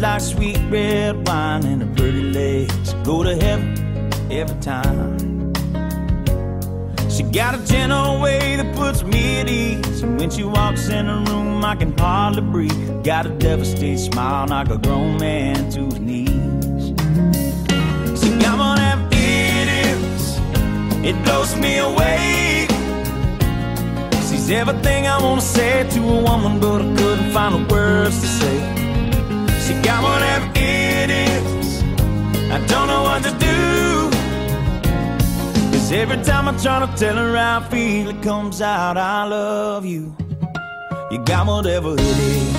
like sweet red wine and her pretty legs go to heaven every time. She got a gentle way that puts me at ease and when she walks in the room I can hardly breathe. Got a devastating smile like a grown man to his knees. She got one of them idiots, it blows me away. She's everything I wanna say to a woman, but I couldn't find the words to got of them idiots. I don't know what to do. Cause every time I try to tell her how I feel, it comes out, I love you. You got whatever it is.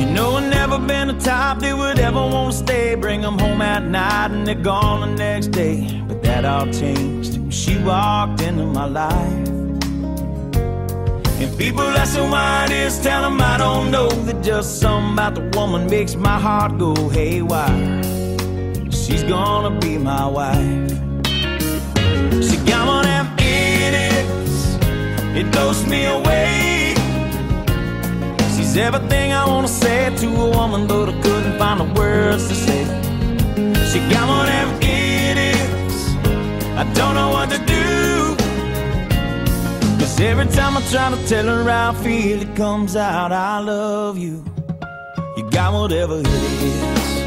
You know, I've never been the type that would ever want to stay. Bring them home at night and they're gone the next day. That all changed when she walked into my life. And people asking why it is, tell them I don't know. That just something about the woman makes my heart go haywire. She's gonna be my wife. She got one of them idiots. It blows me away. She's everything I wanna say to a woman, but I couldn't find the words to say. Every time I try to tell her how I feel, it comes out, I love you. You got whatever it is.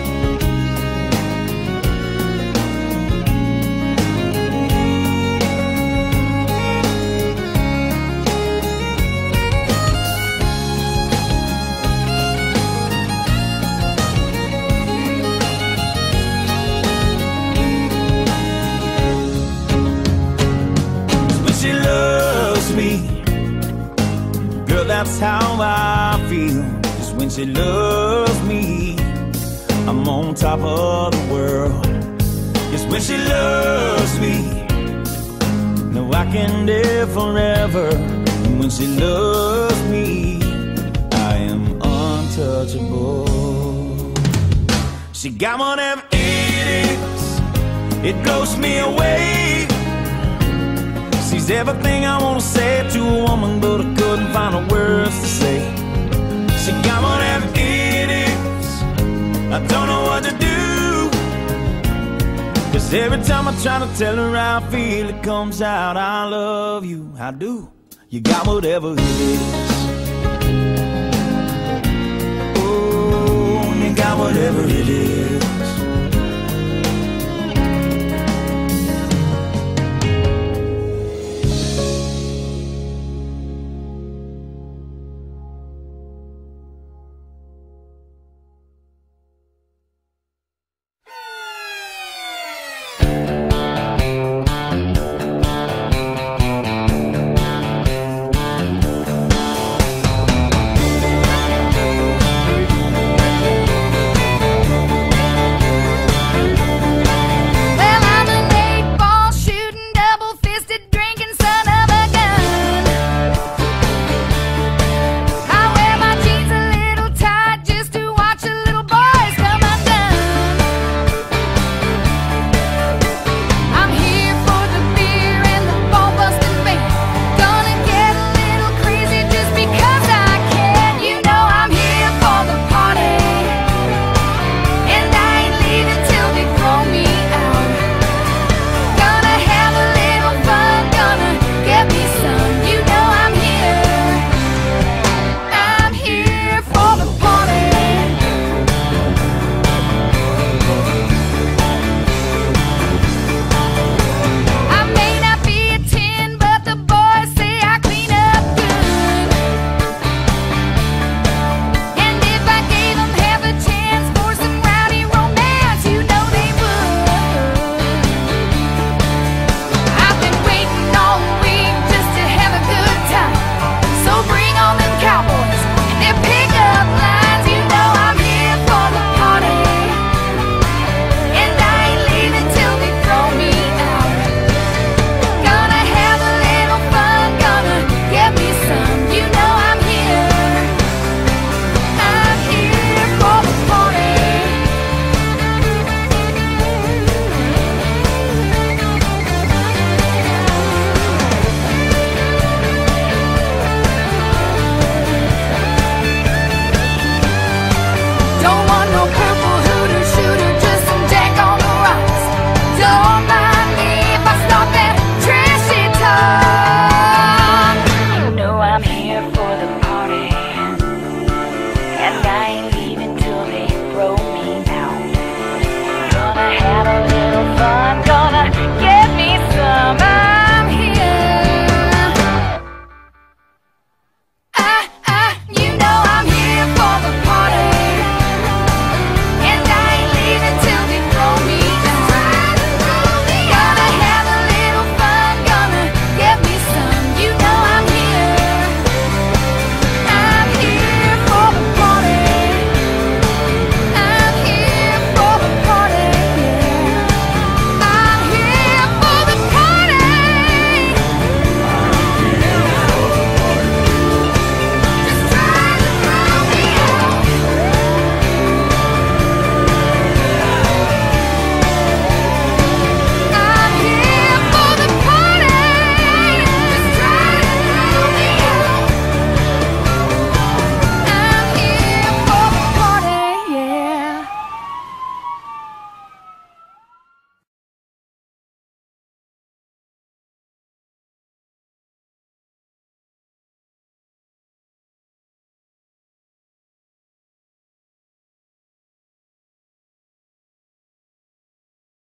How I feel. Just when she loves me, I'm on top of the world. When she loves me, no, I can live forever. And when she loves me, I am untouchable. She got one whatever it is, it blows me away. Everything I wanna say to a woman, but I couldn't find the words to say. She got whatever it is, I don't know what to do. Cause every time I try to tell her how I feel, it comes out, I love you, I do. You got whatever it is. Oh, you got whatever it is.